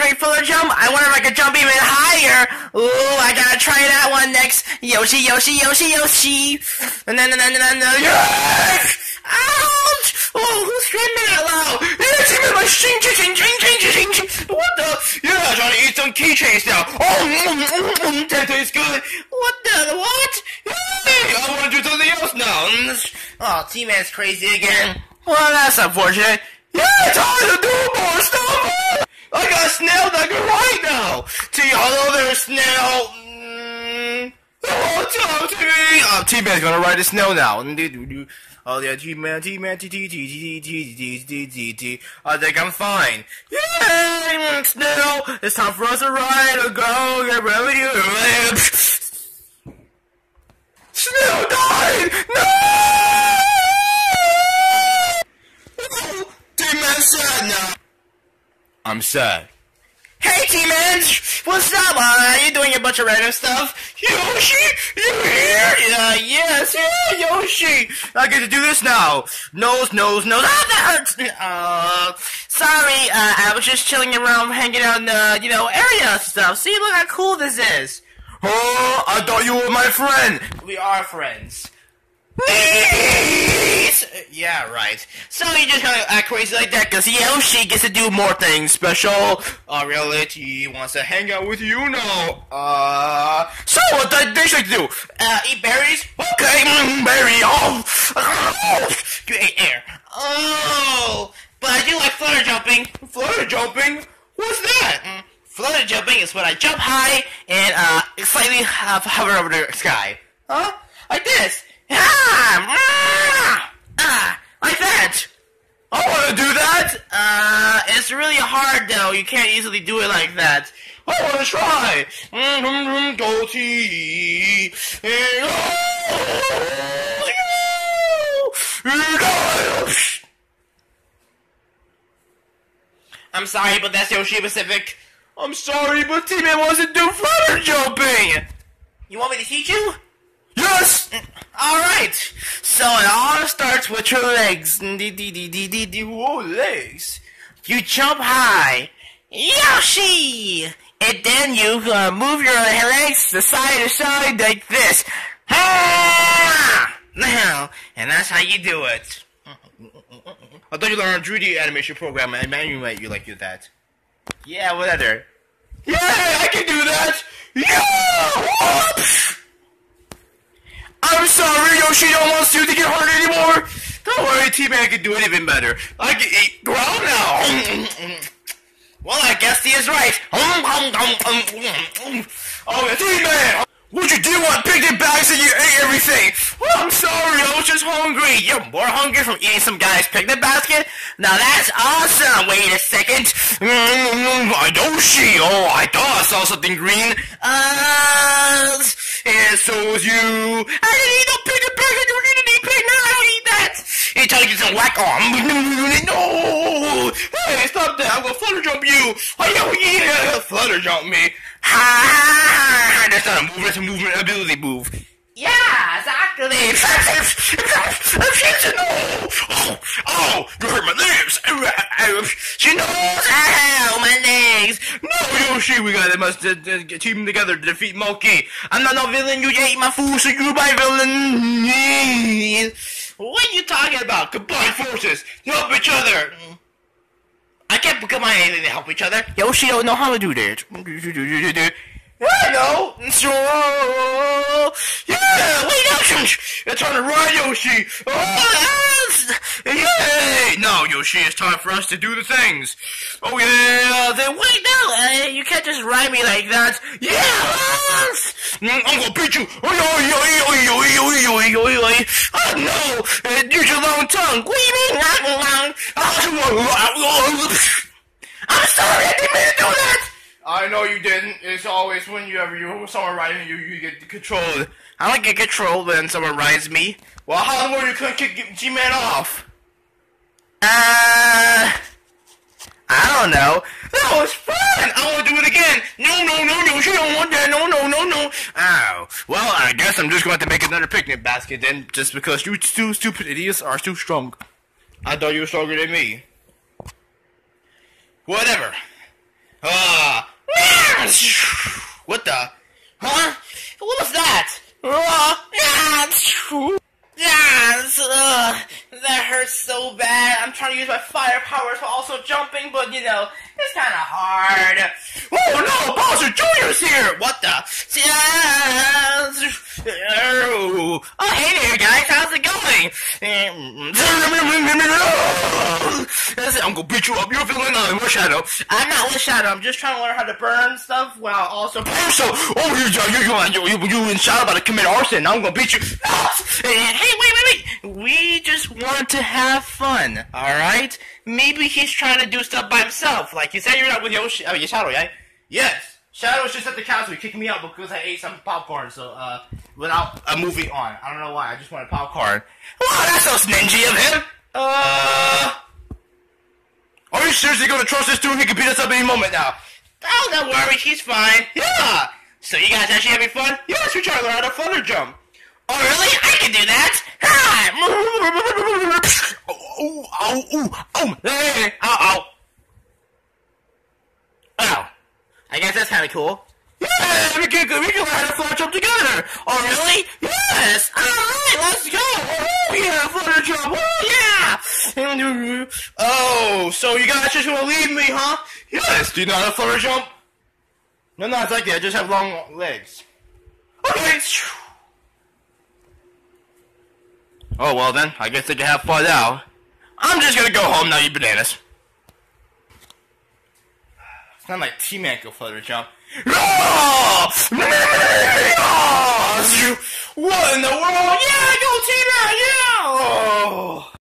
great flutter jump? I wonder if I could jump even higher. Ooh, I gotta try that one next. Yoshi, Yoshi, Yoshi, Yoshi. No, no, no, no, no, no. Yes! Ouch! Oh, who's screaming out loud? It's even my ching, ching, ching, ching, ching, ching. What the? Yeah, trying to eat some keychains now. Oh, mm, mm, mm, that tastes good. What the? What? Hey, I want to do something else now. Oh, T-Man's crazy again. Well, that's unfortunate. Yeah, time to do more stuff. I got snail that can ride now. T, hello there, snail. Mm, hello, hello, T. Oh, T-Man's gonna ride the snail now. Oh yeah, T-Man, T-Man, T, T, T, T, T, T, T, T, T, T. I think I'm fine. Yay, snail! It's time for us to ride. A go, get to live. Snail died. No! T-Man sad now. I'm sad. Hey T-Man! What's up? Uh, are you doing a bunch of random stuff? Yoshi! You here? Uh, yes, yeah, Yoshi! I get to do this now. Nose, nose, nose. Ah, that hurts! Uh, sorry, uh, I was just chilling around, hanging out in the, you know, area stuff. See, look how cool this is. Oh, I thought you were my friend. We are friends. Yeah, right. So you just kind of act crazy like that because Yoshi gets to do more things special. Uh, reality wants to hang out with you now. Uh, so what did they should do? Uh, eat berries? Okay, mm, berry. Oh, oh, you ate air. Oh, but I do like flutter jumping. Flutter jumping? What's that? Mm, flutter jumping is when I jump high and uh slightly hover over the sky. Huh? Like this. Ah, ah, ah, like that. I want to do that. Uh, it's really hard though. You can't easily do it like that. I want to try. Mm-hmm, goatee. I'm sorry, but that's Yoshi Pacific. I'm sorry, but wants to do flutter jumping. You want me to teach you? Yes! Alright! So it all starts with your legs. Whoa, legs. You jump high. Yoshi! And then you uh, move your legs to side to side like this. Now, and that's how you do it. I thought you learned a 3D animation program and animate you like you that. Yeah, whatever. Yeah, I can do that! Yeah! Whoops! I'm Yoshi don't want you to get hurt anymore. Don't worry, T-Man can do it even better. I can eat ground now. well, I guess he is right. Oh, T-Man! What you do want picnic bags and you ate everything? Oh, I'm sorry, I was just hungry. You're more hungry from eating some guy's picnic basket? Now that's awesome. Wait a second. Mm, I don't see. Oh, I thought I saw something green. Uh, and so is you. I didn't eat no picnic You trying to get some whack on. No. Hey, stop that. I'm gonna flutter jump you. Why you eat Flutter jump me. Ha! That's not a move, that's a movement ability move. Yeah, exactly. oh, oh, you hurt my legs. She knows how my legs. No, Yoshi, we gotta must uh, uh, team together to defeat Monkey. I'm not no villain. You ate my food, so you're my villain. What are you talking about? Combine forces, help each other. I can't become anything to help each other. Yoshi don't know how to do that. I know. So, yeah, wait up. It's time to ride, Yoshi. Oh, yay. No, Yoshi, it's time for us to do the things. Oh, yeah. Then wait, no. Uh, you can't just ride me like that. Yeah, yes. I'm gonna beat you. Oh, no. Use your long tongue. What do you mean? I'm sorry, I didn't mean to do that. I know you didn't. It's always when you ever you someone riding you, you get controlled. I don't get controlled when someone rides me. Well, how long were you couldn't kick G-Man off? Uh, I don't know. That was fun. I want to do it again. No, no, no, no. She don't want that. No, no, no, no. Oh, well, I guess I'm just going to make another picnic basket then, just because you two stupid idiots are too strong. I thought you were stronger than me. Whatever. Uh, What the? Huh? What was that? That hurts so bad. I'm trying to use my fire powers while also jumping, but you know, it's kind of hard. Oh no, Bowser Jr.'s here! What the? Oh, hey there, guys. How's it going? I'm gonna beat you up. You're feeling uh, with Shadow. I'm not with Shadow. I'm just trying to learn how to burn stuff while also. So, oh, you, you, you, you, you, in Shadow about to commit arson. I'm gonna beat you. Hey, wait, wait, wait. We just want to have fun, alright? Maybe he's trying to do stuff by himself. Like you said you're not with Yoshi. Oh, you Shadow, right? Yes. Shadow's just at the he kicked me out because I ate some popcorn, so, uh, without a movie on. I don't know why, I just wanted popcorn. Wow, that's so stingy of him! Uh... You seriously gonna trust this dude? He could beat us up any moment now. Oh, don't worry, he's fine. Yeah! So you guys actually having fun? Yes, we're trying to learn how to flutter jump. Oh, really? I can do that! Ha! Oh, oh, oh, oh, hey, oh, oh. Oh. I guess that's kind of cool. Yeah, we can, we can learn how to flutter jump together. Oh, really? Yes! Alright, let's go! Oh, yeah, flutter jump! Oh, yeah! Oh, guys just gonna leave me, huh? Yes, do you know how to flutter jump? No, no, it's like that. I just have long legs. Okay. Oh, well then, I guess they can have fun now. I'm just gonna go home now, you bananas. It's not like T-Man go flutter jump. What in the world? Yeah, go T-Man, yeah! Oh.